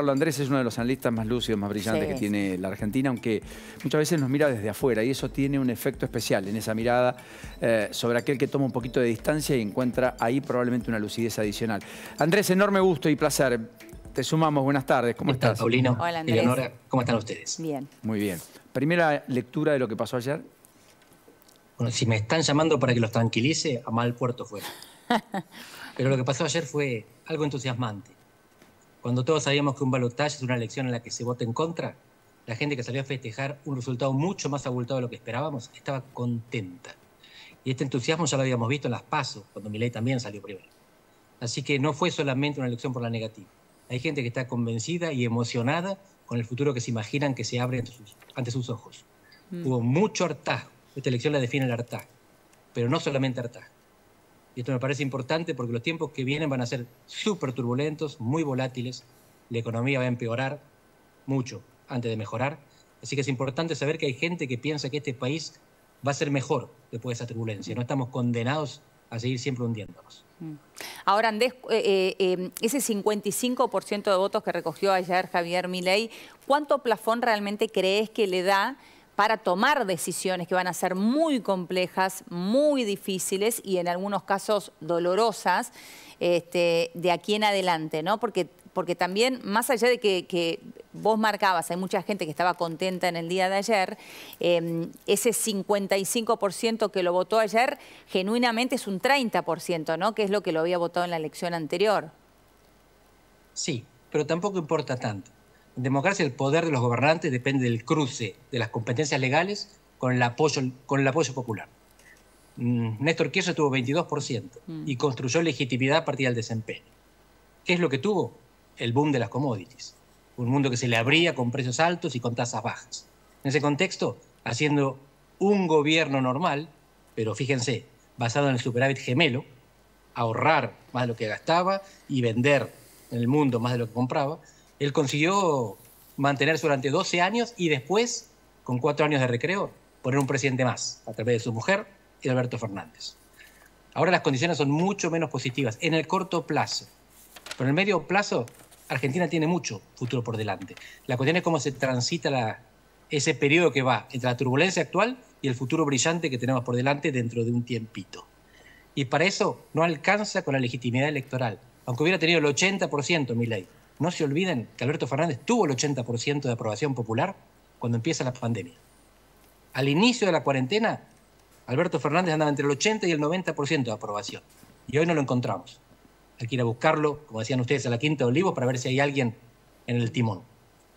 nombrarlo, Andrés es uno de los analistas más lúcidos, más brillantes que tiene la Argentina, aunque muchas veces nos mira desde afuera y eso tiene un efecto especial en esa mirada eh, sobre aquel que toma un poquito de distancia y encuentra ahí probablemente una lucidez adicional. Andrés, enorme gusto y placer. Te sumamos, buenas tardes, ¿cómo estás? Paulino, Hola, Andrés. Eleonora, ¿cómo están ustedes? Bien. Muy bien. Primera lectura de lo que pasó ayer. Bueno, si me están llamando para que los tranquilice, a mal puerto fue. Pero lo que pasó ayer fue algo entusiasmante. Cuando todos sabíamos que un balotaje es una elección en la que se vota en contra, la gente que salió a festejar un resultado mucho más abultado de lo que esperábamos estaba contenta. Y este entusiasmo ya lo habíamos visto en las PASO, cuando Milei también salió primero. Así que no fue solamente una elección por la negativa. Hay gente que está convencida y emocionada con el futuro que se imaginan que se abre ante sus, ojos. Mm. Hubo mucho hartazgo. Esta elección la define el hartazgo. Pero no solamente hartazgo. Esto me parece importante porque los tiempos que vienen van a ser súper turbulentos, muy volátiles. La economía va a empeorar mucho antes de mejorar. Así que es importante saber que hay gente que piensa que este país va a ser mejor después de esa turbulencia. No estamos condenados a seguir siempre hundiéndonos. Mm. Ahora, Andrés, eh, eh, eh, ese 55% de votos que recogió ayer Javier Milei, ¿cuánto plafón realmente crees que le da para tomar decisiones que van a ser muy complejas, muy difíciles y en algunos casos dolorosas este, de aquí en adelante, ¿no? Porque, porque también, más allá de que, vos marcabas, hay mucha gente que estaba contenta en el día de ayer, em, ese 55% que lo votó ayer, genuinamente es un 30%, ¿no? Que es lo que lo había votado en la elección anterior. Sí, pero tampoco importa tanto. Democracia el poder de los gobernantes depende del cruce de las competencias legales con el apoyo, con el apoyo popular. Mm, Néstor Kirchner tuvo 22% mm. y construyó legitimidad a partir del desempeño. ¿Qué es lo que tuvo? El boom de las commodities. Un mundo que se le abría con precios altos y con tasas bajas. En ese contexto, haciendo un gobierno normal, pero fíjense, basado en el superávit gemelo, ahorrar más de lo que gastaba y vender en el mundo más de lo que compraba, él consiguió mantenerse durante 12 años y después, con cuatro años de recreo, poner un presidente más a través de su mujer y Alberto Fernández. Ahora las condiciones son mucho menos positivas en el corto plazo, pero en el medio plazo Argentina tiene mucho futuro por delante. La cuestión es cómo se transita ese periodo que va entre la turbulencia actual y el futuro brillante que tenemos por delante dentro de un tiempito. Y para eso no alcanza con la legitimidad electoral, aunque hubiera tenido el 80% mi ley no se olviden que Alberto Fernández tuvo el 80% de aprobación popular cuando empieza la pandemia. Al inicio de la cuarentena, Alberto Fernández andaba entre el 80 y el 90% de aprobación. Y hoy no lo encontramos. Hay que ir a buscarlo, como decían ustedes, a la Quinta de Olivos para ver si hay alguien en el timón.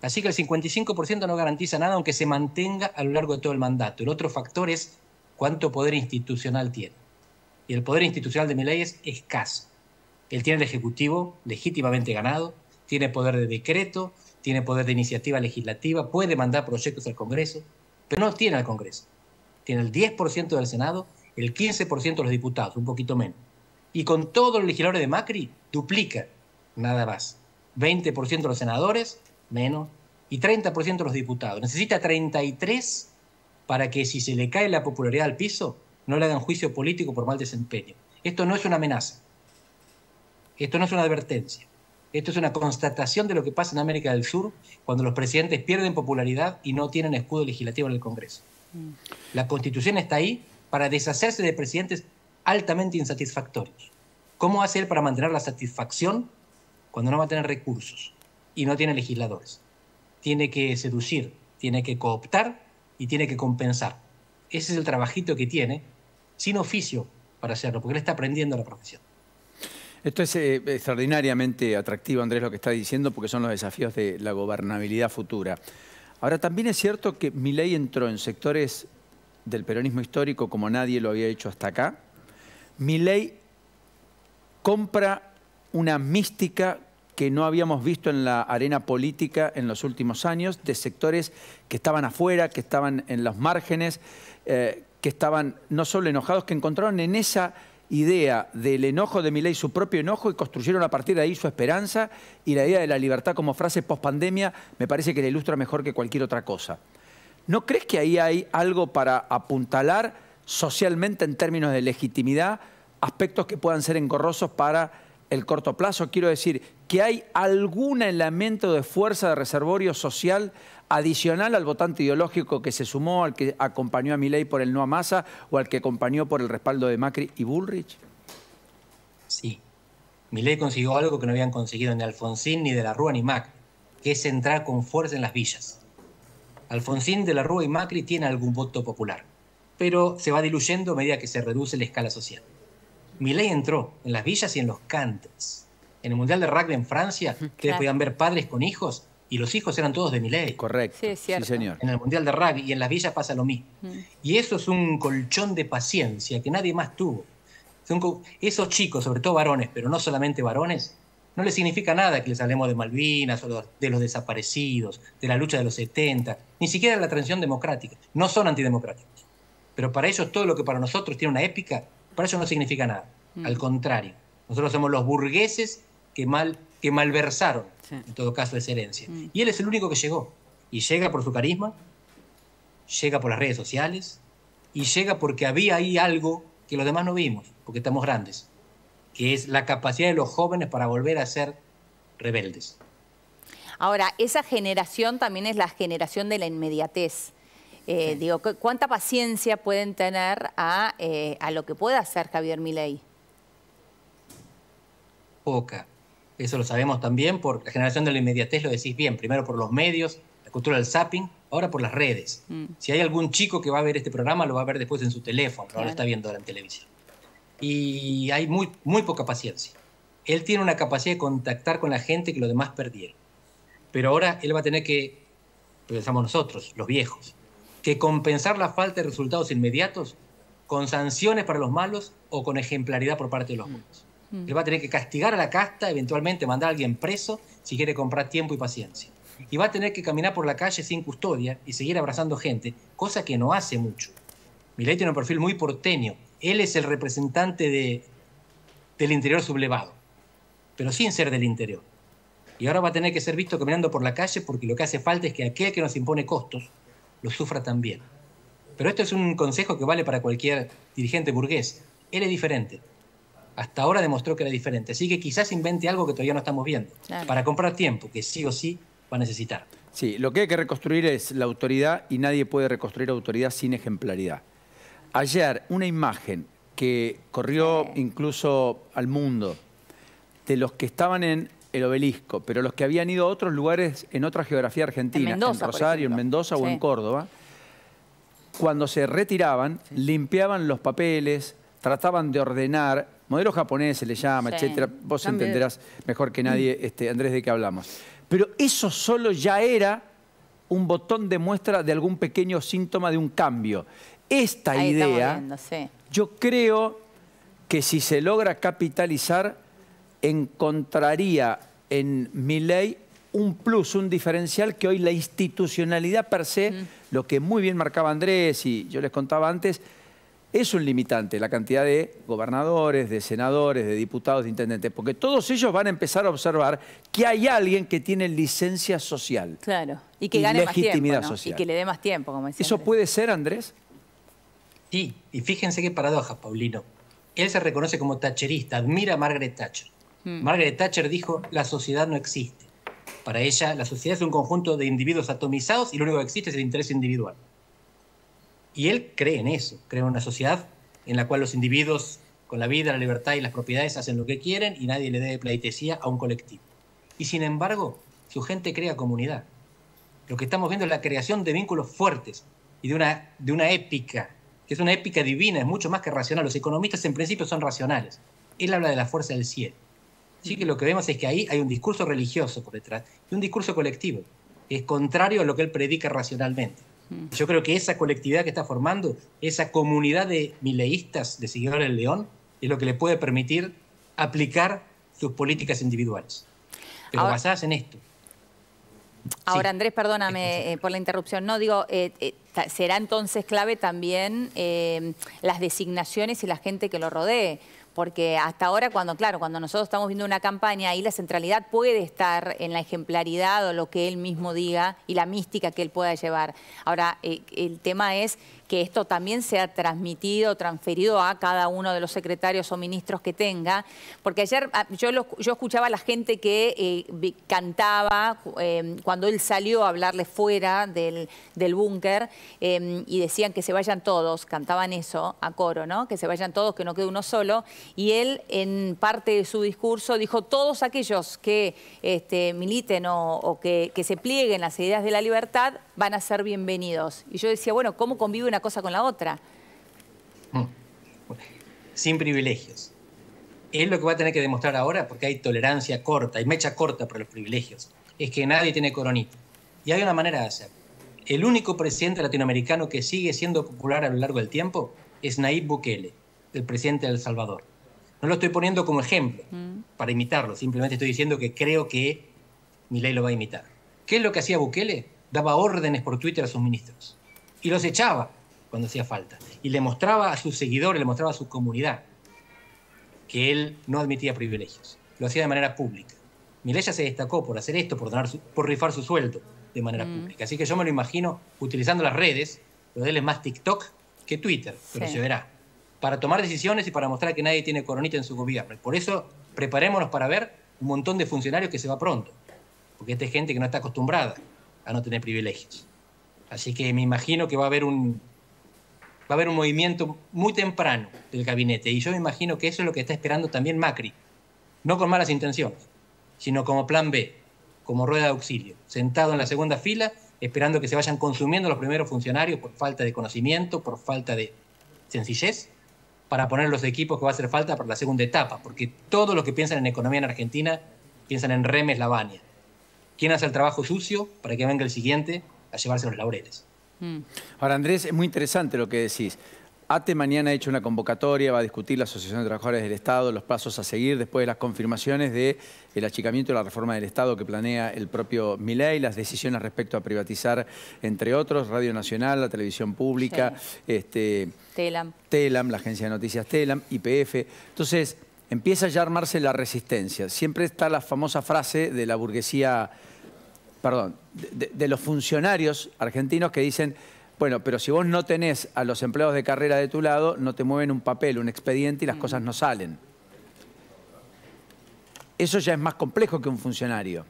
Así que el 55% no garantiza nada aunque se mantenga a lo largo de todo el mandato. El otro factor es cuánto poder institucional tiene. Y el poder institucional de Milei es escaso. Él tiene el Ejecutivo legítimamente ganado, tiene poder de decreto, tiene poder de iniciativa legislativa, puede mandar proyectos al Congreso, pero no tiene al Congreso. Tiene el 10% del Senado, el 15% de los diputados, un poquito menos. Y con todos los legisladores de Macri, duplica, nada más. 20% de los senadores, menos, y 30% de los diputados. Necesita 33 para que si se le cae la popularidad al piso, no le hagan juicio político por mal desempeño. Esto no es una amenaza. Esto no es una advertencia. Esto es una constatación de lo que pasa en América del Sur cuando los presidentes pierden popularidad y no tienen escudo legislativo en el Congreso. La constitución está ahí para deshacerse de presidentes altamente insatisfactorios. ¿Cómo hacer para mantener la satisfacción cuando no va a tener recursos y no tiene legisladores? Tiene que seducir, tiene que cooptar y tiene que compensar. Ese es el trabajito que tiene, sin oficio para hacerlo, porque él está aprendiendo la profesión. Esto es eh, extraordinariamente atractivo, Andrés, lo que está diciendo, porque son los desafíos de la gobernabilidad futura. Ahora, también es cierto que mi ley entró en sectores del peronismo histórico como nadie lo había hecho hasta acá. Mi ley compra una mística que no habíamos visto en la arena política en los últimos años, de sectores que estaban afuera, que estaban en los márgenes, eh, que estaban no solo enojados, que encontraron en esa idea del enojo de Milei, su propio enojo, y construyeron a partir de ahí su esperanza y la idea de la libertad como frase post-pandemia me parece que la ilustra mejor que cualquier otra cosa. ¿No crees que ahí hay algo para apuntalar socialmente en términos de legitimidad, aspectos que puedan ser engorrosos para el corto plazo? Quiero decir, que hay algún elemento de fuerza de reservorio social adicional al votante ideológico que se sumó, al que acompañó a Milei por el no a Massa o al que acompañó por el respaldo de Macri y Bullrich? Sí. Milei consiguió algo que no habían conseguido ni Alfonsín, ni de la Rúa, ni Macri, que es entrar con fuerza en las villas. Alfonsín, de la Rúa y Macri tienen algún voto popular, pero se va diluyendo a medida que se reduce la escala social. Milei entró en las villas y en los cantes. En el Mundial de Rugby en Francia, ustedes podían ver padres con hijos y los hijos eran todos de Milei. Correcto. Sí, sí, señor. En el Mundial de Rugby y en las villas pasa lo mismo. Mm. Y eso es un colchón de paciencia que nadie más tuvo. Esos chicos, sobre todo varones, pero no solamente varones, no les significa nada que les hablemos de Malvinas o de los desaparecidos, de la lucha de los 70, ni siquiera de la transición democrática. No son antidemocráticos. Pero para ellos todo lo que para nosotros tiene una épica, para ellos no significa nada. Mm. Al contrario, nosotros somos los burgueses que, mal, que malversaron, en todo caso, esa herencia. Mm. Y él es el único que llegó. Y llega por su carisma, llega por las redes sociales, y llega porque había ahí algo que los demás no vimos, porque estamos grandes, que es la capacidad de los jóvenes para volver a ser rebeldes. Ahora, esa generación también es la generación de la inmediatez. Eh, digo, ¿cuánta paciencia pueden tener a, eh, a, lo que pueda hacer Javier Milei? Poca. Eso lo sabemos también por la generación de la inmediatez, lo decís bien, primero por los medios, la cultura del zapping, ahora por las redes. Mm. Si hay algún chico que va a ver este programa, lo va a ver después en su teléfono, no lo está viendo ahora en televisión. Y hay muy, muy poca paciencia. Él tiene una capacidad de contactar con la gente que los demás perdieron. Pero ahora él va a tener que, pensamos nosotros, los viejos, que compensar la falta de resultados inmediatos con sanciones para los malos o con ejemplaridad por parte de los buenos. Mm. Él va a tener que castigar a la casta, eventualmente mandar a alguien preso si quiere comprar tiempo y paciencia. Y va a tener que caminar por la calle sin custodia y seguir abrazando gente, cosa que no hace mucho. Milei tiene un perfil muy porteño. Él es el representante de, del interior sublevado, pero sin ser del interior. Y ahora va a tener que ser visto caminando por la calle porque lo que hace falta es que aquel que nos impone costos lo sufra también. Pero esto es un consejo que vale para cualquier dirigente burgués. Él es diferente hasta ahora demostró que era diferente. Así que quizás invente algo que todavía no estamos viendo, para comprar tiempo, que sí o sí va a necesitar. Sí, lo que hay que reconstruir es la autoridad y nadie puede reconstruir autoridad sin ejemplaridad. Ayer, una imagen que corrió incluso al mundo de los que estaban en el obelisco, pero los que habían ido a otros lugares en otra geografía argentina, en, Rosario, en Mendoza o en Córdoba, cuando se retiraban, limpiaban los papeles, trataban de ordenar, modelo japonés se le llama, etcétera. Vos entenderás mejor que nadie, este, Andrés, de qué hablamos. Pero eso solo ya era un botón de muestra de algún pequeño síntoma de un cambio. Esta idea, yo creo que si se logra capitalizar, encontraría en mi ley un plus, un diferencial que hoy la institucionalidad per se, mm. lo que muy bien marcaba Andrés y yo les contaba antes, es un limitante la cantidad de gobernadores, de senadores, de diputados, de intendentes, porque todos ellos van a empezar a observar que hay alguien que tiene licencia social. Claro, y que gane legitimidad más tiempo, social. Y que le dé más tiempo, como decía ¿Eso puede ser, Andrés? Sí, y fíjense qué paradoja, Paulino. Él se reconoce como tacherista, admira a Margaret Thatcher. Hmm. Margaret Thatcher dijo, la sociedad no existe. Para ella, la sociedad es un conjunto de individuos atomizados y lo único que existe es el interés individual. Y él cree en eso, cree en una sociedad en la cual los individuos con la vida, la libertad y las propiedades hacen lo que quieren y nadie le dé pleitesía a un colectivo. Y sin embargo, su gente crea comunidad. Lo que estamos viendo es la creación de vínculos fuertes y de una, de una épica, que es una épica divina, es mucho más que racional. Los economistas en principio son racionales. Él habla de la fuerza del cielo. Así que lo que vemos es que ahí hay un discurso religioso por detrás y un discurso colectivo, que es contrario a lo que él predica racionalmente. Yo creo que esa colectividad que está formando, esa comunidad de mileístas, de seguidores del León, es lo que le puede permitir aplicar sus políticas individuales, pero basadas en esto. Ahora, Andrés, perdóname eh, por la interrupción. No, digo, eh, eh, será entonces clave también las designaciones y la gente que lo rodee porque hasta ahora cuando, claro, cuando nosotros estamos viendo una campaña, ahí la centralidad puede estar en la ejemplaridad o lo que él mismo diga y la mística que él pueda llevar. Ahora, eh, el tema es que esto también sea transmitido, transferido a cada uno de los secretarios o ministros que tenga, porque ayer ah, yo, yo escuchaba a la gente que eh, cantaba eh, cuando él salió a hablarle fuera del, búnker eh, y decían que se vayan todos, cantaban eso a coro, ¿no? Que se vayan todos, que no quede uno solo, y él en parte de su discurso dijo todos aquellos que este, militen o, que, que se plieguen las ideas de la libertad van a ser bienvenidos. Y yo decía, bueno, ¿cómo convive una cosa con la otra? Mm. Sin privilegios. Es lo que va a tener que demostrar ahora, porque hay tolerancia corta, hay mecha corta por los privilegios. Es que nadie tiene coronita. Y hay una manera de hacerlo. El único presidente latinoamericano que sigue siendo popular a lo largo del tiempo es Nayib Bukele, el presidente de El Salvador. No lo estoy poniendo como ejemplo mm. para imitarlo, simplemente estoy diciendo que creo que mi ley lo va a imitar. ¿Qué es lo que hacía Bukele? Daba órdenes por Twitter a sus ministros y los echaba cuando hacía falta. Y le mostraba a sus seguidores, le mostraba a su comunidad que él no admitía privilegios. Lo hacía de manera pública. Milei se destacó por hacer esto, por, por rifar su sueldo de manera mm. pública. Así que yo me lo imagino utilizando las redes, lo de él es más TikTok que Twitter, pero se verá, para tomar decisiones y para mostrar que nadie tiene coronita en su gobierno. Por eso preparémonos para ver un montón de funcionarios que se va pronto, porque esta es gente que no está acostumbrada a no tener privilegios. Así que me imagino que va a haber un, va a haber un movimiento muy temprano del gabinete y yo me imagino que eso es lo que está esperando también Macri, no con malas intenciones, sino como plan B, como rueda de auxilio, sentado en la segunda fila esperando que se vayan consumiendo los primeros funcionarios por falta de conocimiento, por falta de sencillez, para poner los equipos que va a hacer falta para la segunda etapa, porque todos los que piensan en economía en Argentina piensan en Remes Lavania. ¿Quién hace el trabajo sucio para que venga el siguiente a llevarse los laureles? Mm. Ahora, Andrés, es muy interesante lo que decís. ATE mañana ha hecho una convocatoria, va a discutir la Asociación de Trabajadores del Estado, los pasos a seguir después de las confirmaciones del el achicamiento de la reforma del Estado que planea el propio Milei, las decisiones respecto a privatizar, entre otros, Radio Nacional, la televisión pública, este, Telam. Telam, la agencia de noticias Telam, IPF. Entonces, empieza ya a armarse la resistencia. Siempre está la famosa frase de la burguesía, perdón, de los funcionarios argentinos que dicen bueno, pero si vos no tenés a los empleados de carrera de tu lado, no te mueven un papel, un expediente y las mm. cosas no salen. Eso ya es más complejo que un funcionario.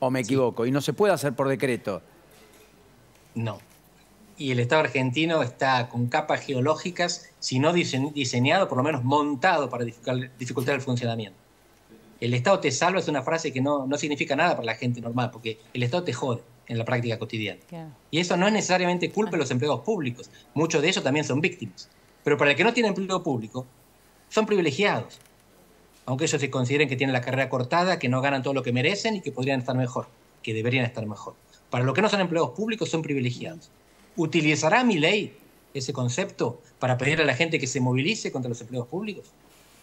¿O me equivoco? Y no se puede hacer por decreto. No. Y el Estado argentino está con capas geológicas, si no diseñado, por lo menos montado para dificultar el funcionamiento. El Estado te salva es una frase que no, no significa nada para la gente normal, porque el Estado te jode en la práctica cotidiana. Y eso no es necesariamente culpa de los empleados públicos. Muchos de ellos también son víctimas. Pero para el que no tiene empleo público, son privilegiados. Aunque ellos se consideren que tienen la carrera cortada, que no ganan todo lo que merecen y que podrían estar mejor, que deberían estar mejor. Para los que no son empleados públicos, son privilegiados. ¿Utilizará mi ley ese concepto para pedirle a la gente que se movilice contra los empleados públicos?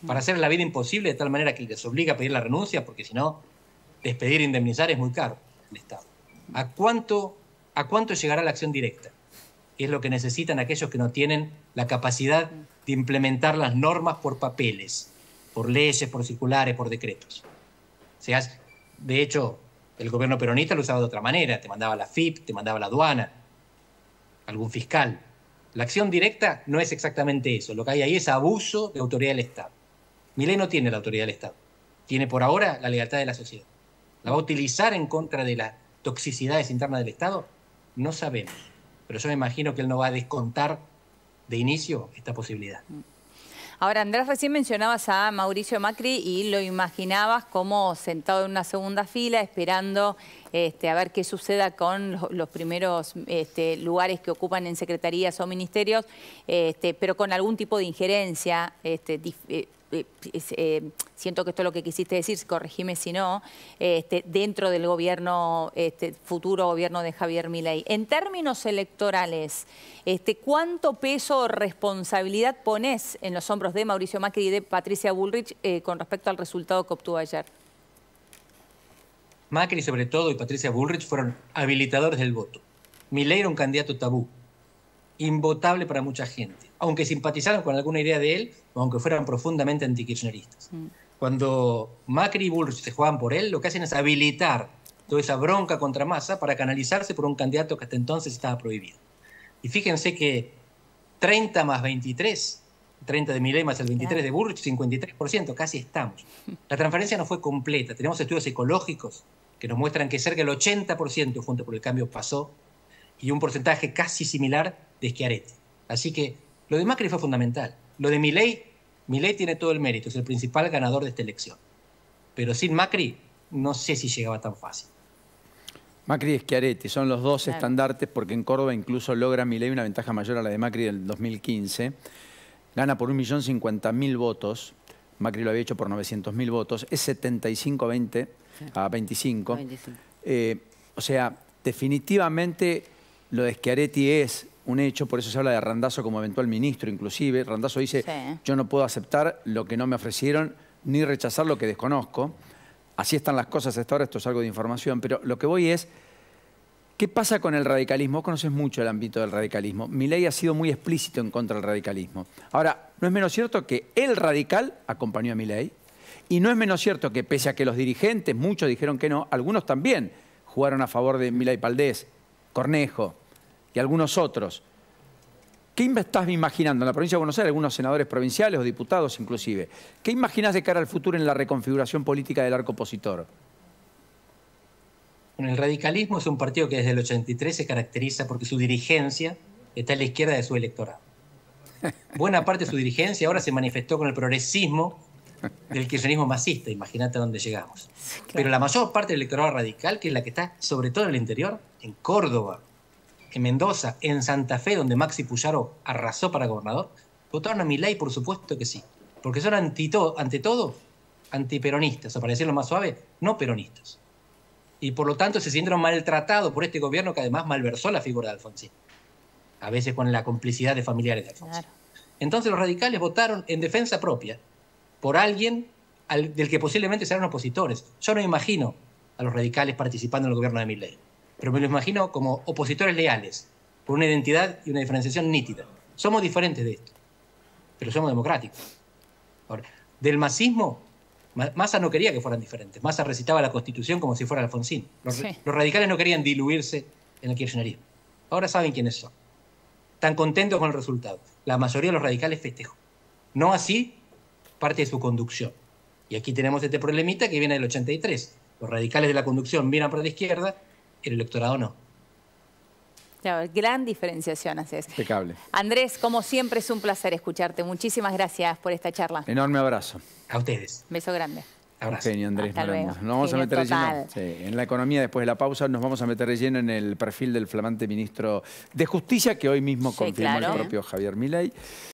Para hacer la vida imposible de tal manera que les obliga a pedir la renuncia, porque si no, despedir e indemnizar es muy caro el Estado. ¿A cuánto, ¿A cuánto llegará la acción directa? es lo que necesitan aquellos que no tienen la capacidad de implementar las normas por papeles, por leyes, por circulares, por decretos. O sea, de hecho, el gobierno peronista lo usaba de otra manera, te mandaba la FIP, te mandaba la aduana, algún fiscal. La acción directa no es exactamente eso, lo que hay ahí es abuso de autoridad del Estado. Mi ley no tiene la autoridad del Estado, tiene por ahora la libertad de la sociedad. La va a utilizar en contra de la toxicidades internas del Estado? No sabemos. Pero yo me imagino que él no va a descontar de inicio esta posibilidad. Ahora, Andrés, recién mencionabas a Mauricio Macri y lo imaginabas como sentado en una segunda fila esperando este, a ver qué suceda con los primeros este, lugares que ocupan en secretarías o ministerios, este, pero con algún tipo de injerencia este, eh, eh, siento que esto es lo que quisiste decir, corregime si no, este, dentro del gobierno, este, futuro gobierno de Javier Milei. En términos electorales, este, ¿cuánto peso o responsabilidad pones en los hombros de Mauricio Macri y de Patricia Bullrich eh, con respecto al resultado que obtuvo ayer? Macri sobre todo y Patricia Bullrich fueron habilitadores del voto. Milei era un candidato tabú, invotable para mucha gente, aunque simpatizaran con alguna idea de él o aunque fueran profundamente antikirchneristas. Mm. Cuando Macri y Bullrich se juegan por él, lo que hacen es habilitar toda esa bronca contra Massa para canalizarse por un candidato que hasta entonces estaba prohibido. Y fíjense que 30 más 23, 30 de Milei más el 23 de Burrich, 53%, casi estamos. La transferencia no fue completa. Tenemos estudios ecológicos que nos muestran que cerca del 80% junto por el cambio pasó y un porcentaje casi similar de Schiaretti. Así que lo de Macri fue fundamental. Lo de Milei, Milei tiene todo el mérito, es el principal ganador de esta elección. Pero sin Macri no sé si llegaba tan fácil. Macri y Schiaretti son los dos estandartes porque en Córdoba incluso logra Milei una ventaja mayor a la de Macri del 2015. Gana por 1.050.000 votos. Macri lo había hecho por 900.000 votos. Es 75-20 a 25. Eh, o sea, definitivamente lo de Schiaretti es un hecho, por eso se habla de Randazo como eventual ministro inclusive. Randazo dice, yo no puedo aceptar lo que no me ofrecieron ni rechazar lo que desconozco. Así están las cosas hasta ahora, esto es algo de información, pero lo que voy es, ¿qué pasa con el radicalismo? Vos conoces mucho el ámbito del radicalismo. Mi ley ha sido muy explícito en contra del radicalismo. Ahora, no es menos cierto que el radical acompañó a mi ley, y no es menos cierto que pese a que los dirigentes, muchos dijeron que no, algunos también jugaron a favor de Milay Paldés, Cornejo y algunos otros. ¿Qué estás imaginando en la provincia de Buenos Aires, algunos senadores provinciales o diputados inclusive? ¿Qué imaginas de cara al futuro en la reconfiguración política del arco opositor? Bueno, el radicalismo es un partido que desde el 83 se caracteriza porque su dirigencia está a la izquierda de su electorado. Buena parte de su dirigencia ahora se manifestó con el progresismo del kirchnerismo masista, imagínate a dónde llegamos. Pero la mayor parte del electorado radical, que es la que está sobre todo en el interior, en Córdoba, en Mendoza, en Santa Fe, donde Maxi Puyaro arrasó para gobernador, votaron a mi ley, por supuesto que sí. Porque son ante todo antiperonistas, o para decirlo más suave, no peronistas. Y por lo tanto se sintieron maltratados por este gobierno que además malversó la figura de Alfonsín. A veces con la complicidad de familiares de Alfonsín. Entonces los radicales votaron en defensa propia por alguien del que posiblemente serán opositores. Yo no imagino a los radicales participando en el gobierno de Milley, pero me lo imagino como opositores leales, por una identidad y una diferenciación nítida. Somos diferentes de esto, pero somos democráticos. del masismo, Massa no quería que fueran diferentes. Massa recitaba la Constitución como si fuera Alfonsín. Los, los radicales no querían diluirse en el kirchnerismo. Ahora saben quiénes son. Están contentos con el resultado. La mayoría de los radicales festejó. No así parte de su conducción. Y aquí tenemos este problemita que viene del 83. Los radicales de la conducción miran para la izquierda, el electorado no. Claro, gran diferenciación haces. Impecable. Andrés, como siempre es un placer escucharte. Muchísimas gracias por esta charla. Enorme abrazo. A ustedes. Beso grande. Abrazo. Genio, Andrés. Nos vamos a meter lleno. en la economía, después de la pausa, nos vamos a meter lleno en el perfil del flamante ministro de Justicia, que hoy mismo confirmó el propio Javier Milei.